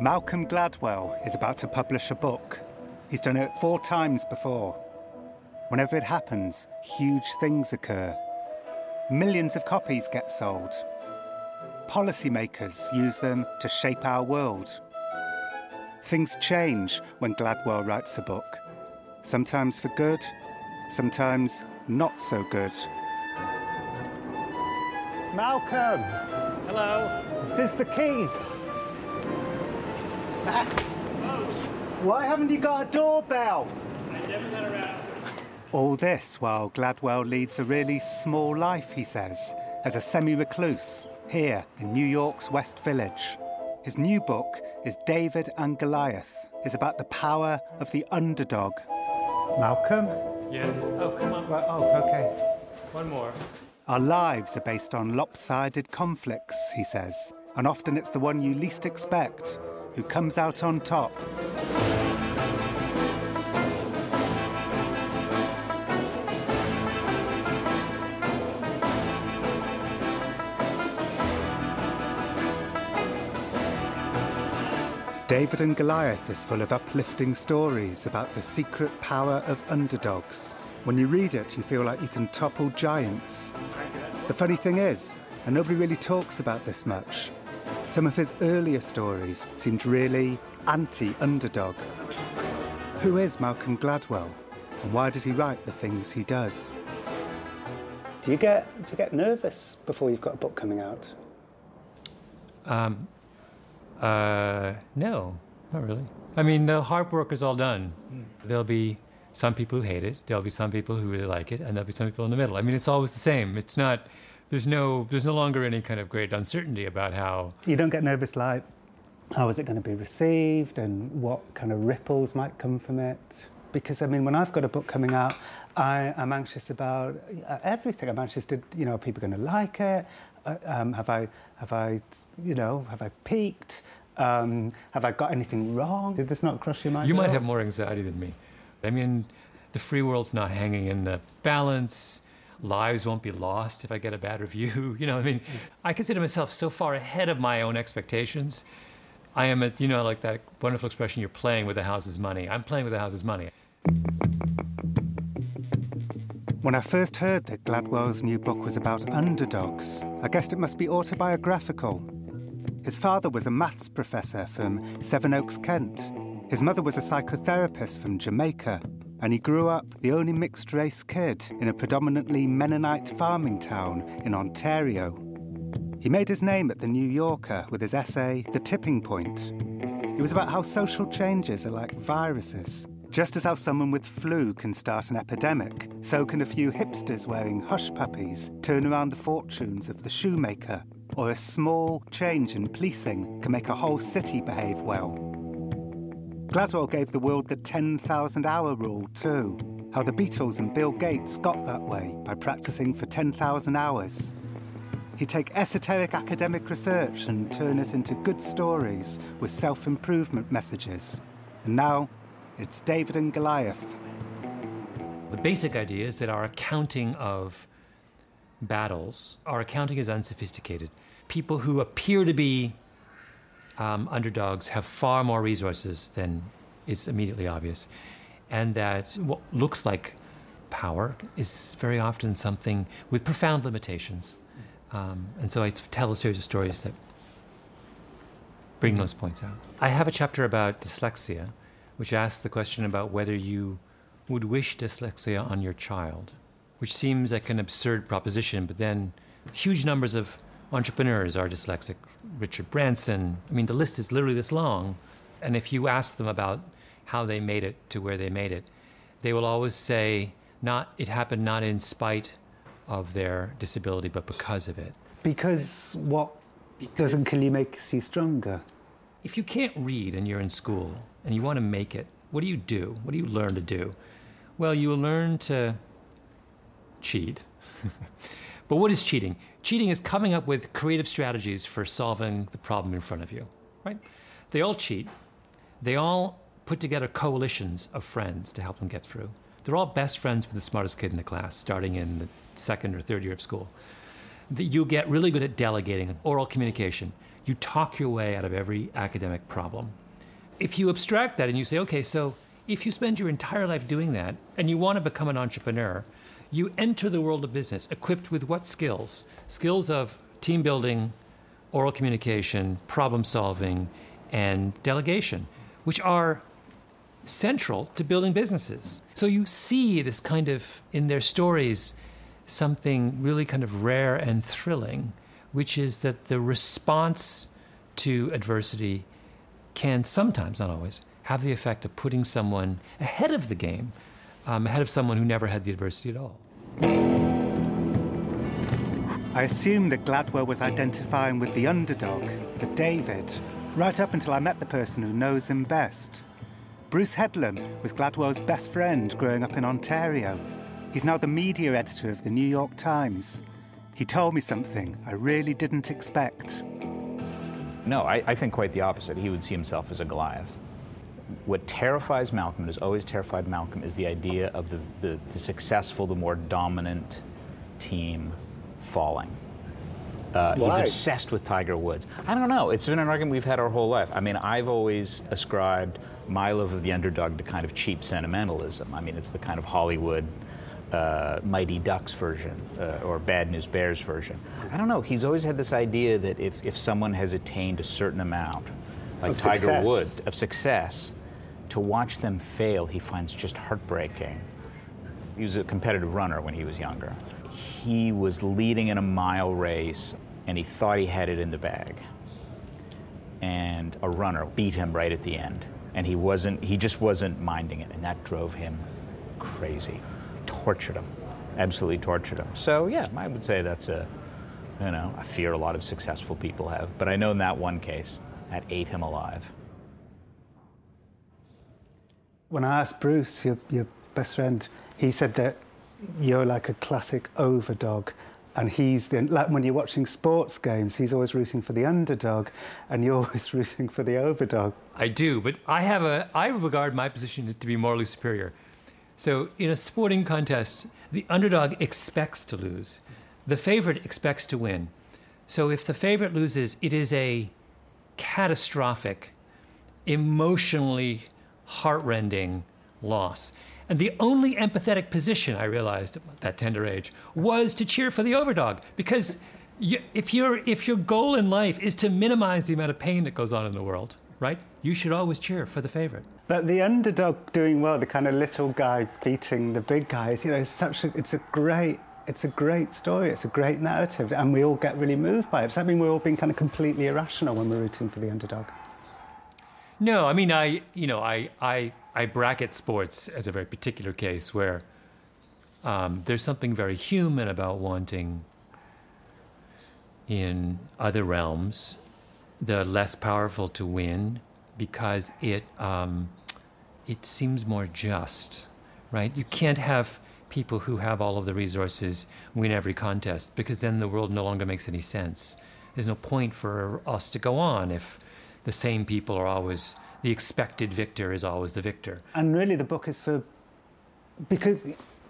Malcolm Gladwell is about to publish a book. He's done it four times before. Whenever it happens, huge things occur. Millions of copies get sold. Policymakers use them to shape our world. Things change when Gladwell writes a book. Sometimes for good, sometimes not so good. Malcolm! Hello. This is the keys. Why haven't you got a doorbell? I never got around. All this while Gladwell leads a really small life, he says, as a semi recluse here in New York's West Village. His new book is David and Goliath. It's about the power of the underdog. Malcolm? Yes. Oh, come on. Well, oh, okay. One more. Our lives are based on lopsided conflicts, he says, and often it's the one you least expect who comes out on top. David and Goliath is full of uplifting stories about the secret power of underdogs. When you read it, you feel like you can topple giants. The funny thing is, and nobody really talks about this much, some of his earlier stories seemed really anti underdog. Who is Malcolm Gladwell, and why does he write the things he does? Do you get do you get nervous before you've got a book coming out? Um, uh, no, not really. I mean, the hard work is all done. There'll be some people who hate it. There'll be some people who really like it, and there'll be some people in the middle. I mean, it's always the same. It's not. There's no. There's no longer any kind of great uncertainty about how. You don't get nervous like, how is it going to be received and what kind of ripples might come from it? Because I mean, when I've got a book coming out, I am anxious about uh, everything. I'm anxious to, you know, are people going to like it? Uh, um, have I, have I, you know, have I peaked? Um, have I got anything wrong? Did this not cross your mind? You might all? have more anxiety than me. I mean, the free world's not hanging in the balance. Lives won't be lost if I get a bad review. You know, I mean, I consider myself so far ahead of my own expectations. I am at, you know, like that wonderful expression, you're playing with the house's money. I'm playing with the house's money. When I first heard that Gladwell's new book was about underdogs, I guessed it must be autobiographical. His father was a maths professor from Sevenoaks, Kent. His mother was a psychotherapist from Jamaica, and he grew up the only mixed race kid in a predominantly Mennonite farming town in Ontario. He made his name at The New Yorker with his essay, The Tipping Point. It was about how social changes are like viruses. Just as how someone with flu can start an epidemic, so can a few hipsters wearing hush puppies turn around the fortunes of the shoemaker. Or a small change in policing can make a whole city behave well. Gladwell gave the world the 10,000 hour rule, too. How the Beatles and Bill Gates got that way by practicing for 10,000 hours. He'd take esoteric academic research and turn it into good stories with self improvement messages. And now, it's David and Goliath. The basic idea is that our accounting of battles, our accounting is unsophisticated. People who appear to be um, underdogs have far more resources than is immediately obvious. And that what looks like power is very often something with profound limitations. Um, and so I tell a series of stories that bring those points out. I have a chapter about dyslexia, which asks the question about whether you would wish dyslexia on your child, which seems like an absurd proposition, but then huge numbers of entrepreneurs are dyslexic. Richard Branson, I mean, the list is literally this long. And if you ask them about how they made it to where they made it, they will always say, not, it happened not in spite of their disability, but because of it. Because what doesn't kill you makes you stronger. If you can't read and you're in school and you want to make it, what do you do? What do you learn to do? Well, you learn to cheat. but what is cheating? Cheating is coming up with creative strategies for solving the problem in front of you, right? They all cheat. They all put together coalitions of friends to help them get through. They're all best friends with the smartest kid in the class, starting in the second or third year of school. You get really good at delegating oral communication. You talk your way out of every academic problem. If you abstract that and you say, okay, so if you spend your entire life doing that and you want to become an entrepreneur, you enter the world of business equipped with what skills? Skills of team building, oral communication, problem solving, and delegation, which are central to building businesses. So you see this kind of, in their stories, something really kind of rare and thrilling, which is that the response to adversity can sometimes, not always, have the effect of putting someone ahead of the game, um, ahead of someone who never had the adversity at all. I assumed that Gladwell was identifying with the underdog, the David, right up until I met the person who knows him best. Bruce Headlam was Gladwell's best friend growing up in Ontario. He's now the media editor of the New York Times. He told me something I really didn't expect. No, I, I think quite the opposite. He would see himself as a Goliath. What terrifies Malcolm, and has always terrified Malcolm, is the idea of the, the, the successful, the more dominant team falling. Uh, he's obsessed with Tiger Woods. I don't know. It's been an argument we've had our whole life. I mean, I've always ascribed my love of the underdog to kind of cheap sentimentalism. I mean, it's the kind of Hollywood uh, Mighty Ducks version uh, or Bad News Bears version. I don't know. He's always had this idea that if, if someone has attained a certain amount, like of Tiger success. Woods, of success, to watch them fail, he finds just heartbreaking. He was a competitive runner when he was younger. He was leading in a mile race and he thought he had it in the bag. And a runner beat him right at the end. And he wasn't, he just wasn't minding it. And that drove him crazy. Tortured him. Absolutely tortured him. So yeah, I would say that's a, you know, a fear a lot of successful people have. But I know in that one case, that ate him alive. When I asked Bruce, your, your best friend, he said that you're like a classic overdog. And he's the, like when you're watching sports games, he's always rooting for the underdog, and you're always rooting for the overdog. I do, but I have a I regard my position to be morally superior. So in a sporting contest, the underdog expects to lose. The favorite expects to win. So if the favorite loses, it is a catastrophic, emotionally heartrending loss. And the only empathetic position I realized at that tender age was to cheer for the overdog because you, if, your if your goal in life is to minimize the amount of pain that goes on in the world, right, you should always cheer for the favorite. But the underdog doing well, the kind of little guy beating the big guys, you know, it's such a, it's a great, it's a great story. It's a great narrative, and we all get really moved by it. Does that mean we're all being kind of completely irrational when we're rooting for the underdog? No, I mean, I, you know, I, I, I bracket sports as a very particular case where um, there's something very human about wanting in other realms the less powerful to win because it um, it seems more just, right? You can't have people who have all of the resources win every contest because then the world no longer makes any sense. There's no point for us to go on if the same people are always the expected victor is always the victor. And really, the book is for because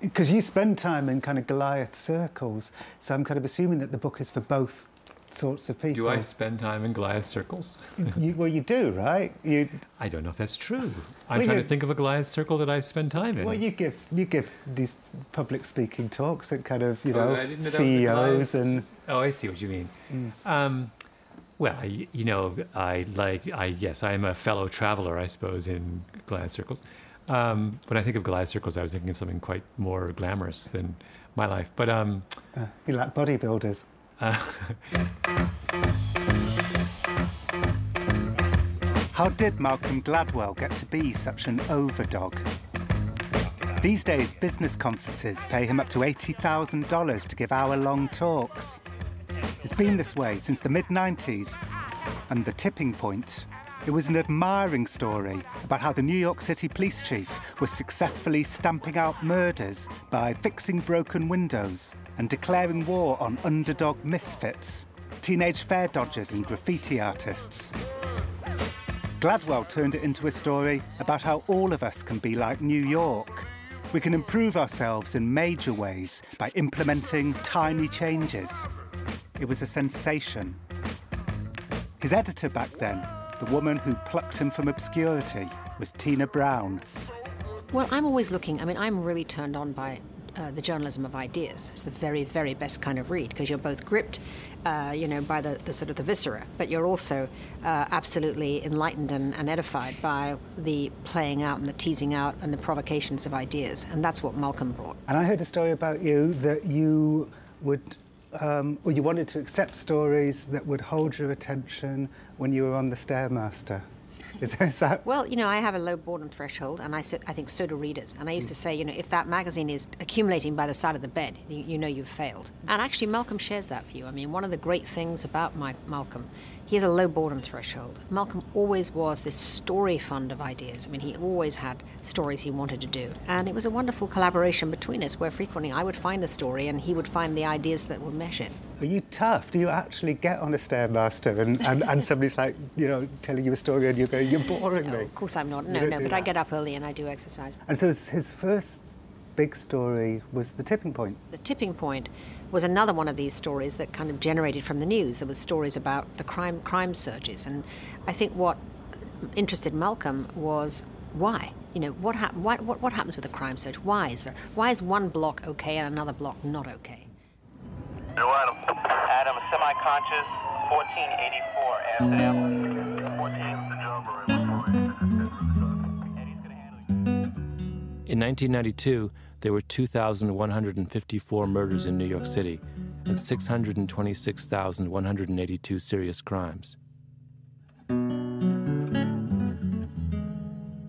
because you spend time in kind of Goliath circles, so I'm kind of assuming that the book is for both sorts of people. Do I spend time in Goliath circles? You, well, you do, right? You. I don't know if that's true. I'm Well, trying you- to think of a Goliath circle that I spend time in. Well, you give you give these public speaking talks at kind of you Oh, know I know that was a CEOs and Oh, I see what you mean. Um, well, I, you know, I like, I yes, I'm a fellow traveler, I suppose, in Goliath circles. Um, when I think of Goliath circles, I was thinking of something quite more glamorous than my life. But um, uh, you like bodybuilders. How did Malcolm Gladwell get to be such an overdog? These days, business conferences pay him up to $80,000 to give hour long talks. It's been this way since the mid 90s, and the tipping point. It was an admiring story about how the New York City police chief was successfully stamping out murders by fixing broken windows and declaring war on underdog misfits, teenage fare dodgers and graffiti artists. Gladwell turned it into a story about how all of us can be like New York. We can improve ourselves in major ways by implementing tiny changes. It was a sensation. His editor back then, the woman who plucked him from obscurity, was Tina Brown. Well, I'm always looking, I mean, I'm really turned on by uh, the journalism of ideas. It's the very, very best kind of read because you're both gripped, uh, you know, by the, the, sort of the viscera, but you're also uh, absolutely enlightened and, and, edified by the playing out and the teasing out and the provocations of ideas, and that's what Malcolm brought. And I heard a story about you that you would. Um, or you wanted to accept stories that would hold your attention when you were on the Stairmaster. Is that? Well, you know, I have a low boredom threshold, and I, I think so do readers. And I used to say, you know, if that magazine is accumulating by the side of the bed, you, you know you've failed. And actually, Malcolm shares that view. I mean, one of the great things about Mike, Malcolm he has a low boredom threshold. Malcolm always was this story fund of ideas. I mean, he always had stories he wanted to do. And it was a wonderful collaboration between us where frequently I would find a story and he would find the ideas that would mesh it. Are you tough? Do you actually get on a Stairmaster and, and, and somebody's like, you know, telling you a story and you go, you're boring no, me? Of course I'm not. No, no, but that. I get up early and I do exercise. And so his first big story was The Tipping Point. The Tipping Point was another one of these stories that kind of generated from the news. There was stories about the crime crime surges, and I think what interested Malcolm was why. You know, what, hap- what, what, what happens with a crime surge? Why is there? Why is one block okay and another block not okay? Yo, Adam. Adam, semi-conscious, 1484 Amsterdam. 14. In 1992, there were 2,154 murders in New York City and 626,182 serious crimes.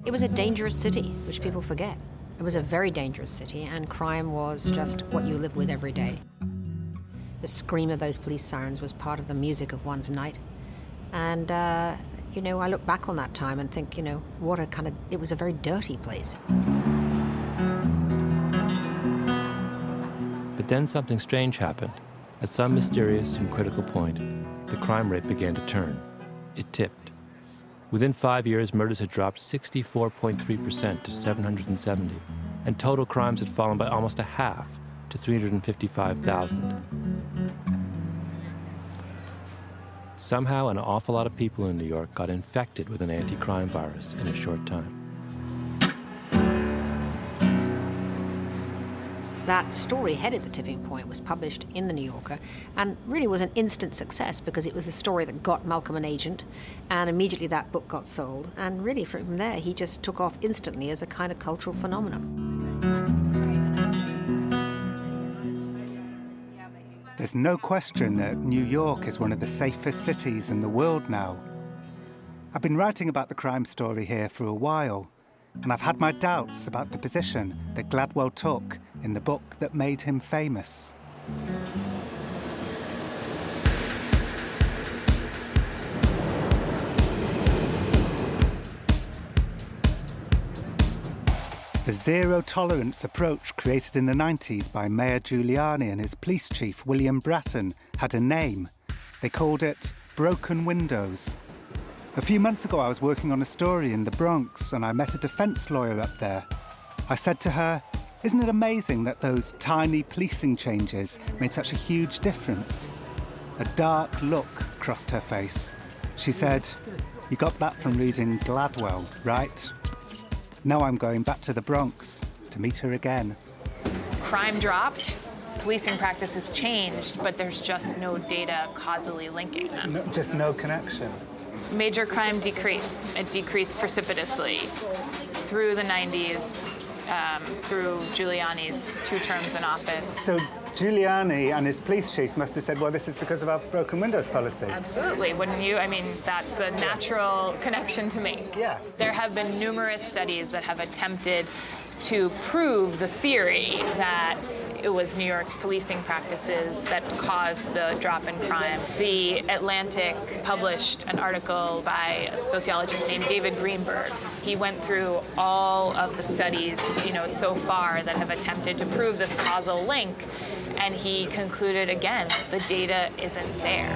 It was a dangerous city, which people forget. It was a very dangerous city, and crime was just what you live with every day. The scream of those police sirens was part of the music of one's night. And, uh, you know, I look back on that time and think, you know, what a kind of, it was a very dirty place. But then something strange happened. At some mysterious and critical point, the crime rate began to turn. It tipped. Within five years, murders had dropped 64.3% to 770, and total crimes had fallen by almost a half to 355,000. Somehow, an awful lot of people in New York got infected with an anti crime virus in a short time. That story, Headed the Tipping Point, was published in The New Yorker and really was an instant success because it was the story that got Malcolm an agent, and immediately that book got sold. And really, from there, he just took off instantly as a kind of cultural phenomenon. There's no question that New York is one of the safest cities in the world now. I've been writing about the crime story here for a while, and I've had my doubts about the position that Gladwell took in the book that made him famous. The zero tolerance approach created in the 90s by Mayor Giuliani and his police chief William Bratton had a name. They called it Broken Windows. A few months ago, I was working on a story in the Bronx and I met a defense lawyer up there. I said to her, Isn't it amazing that those tiny policing changes made such a huge difference? A dark look crossed her face. She said, You got that from reading Gladwell, right? Now I'm going back to the Bronx to meet her again. Crime dropped, policing practices changed, but there's just no data causally linking them. No, just no connection major crime decreased. It decreased precipitously through the 90s, um, through Giuliani's two terms in office. So Giuliani and his police chief must have said, well, this is because of our broken windows policy. Absolutely. Wouldn't you? I mean, that's a natural connection to make. Yeah. There have been numerous studies that have attempted to prove the theory that it was New York's policing practices that caused the drop in crime. The Atlantic published an article by a sociologist named David Greenberg. He went through all of the studies, you know, so far that have attempted to prove this causal link, and he concluded again the data isn't there.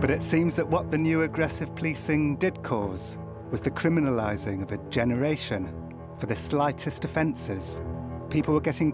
But it seems that what the new aggressive policing did cause was the criminalizing of a generation For the slightest offences, people were getting